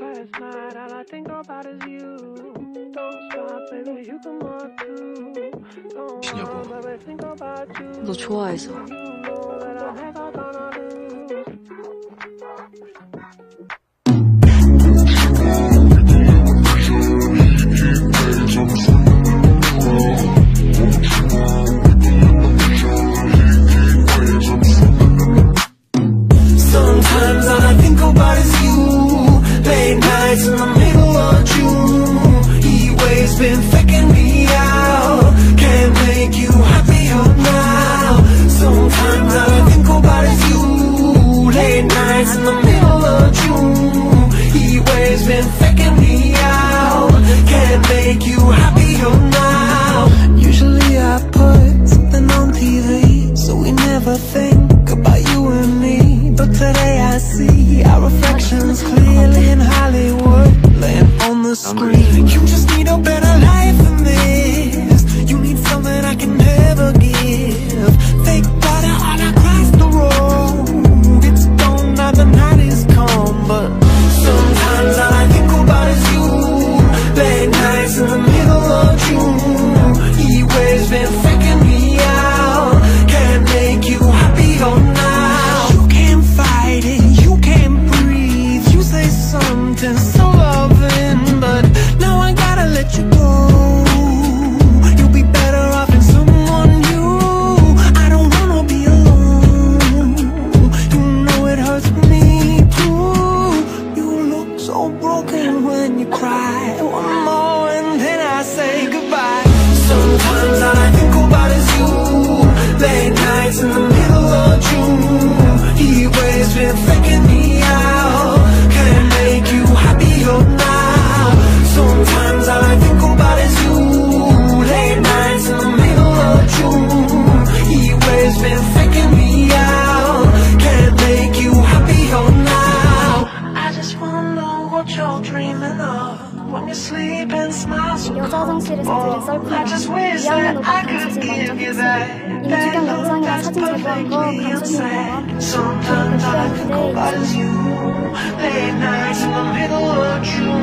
Last night, all I think about is you. Don't stop, baby, you come on too. Don't want, baby, think about you. 너 좋아해서. hungry. you cry. you sleep and smile so cold I just wish that I could give you that That look that's perfectly inside Sometimes all I think about is you. Late nights in the middle of June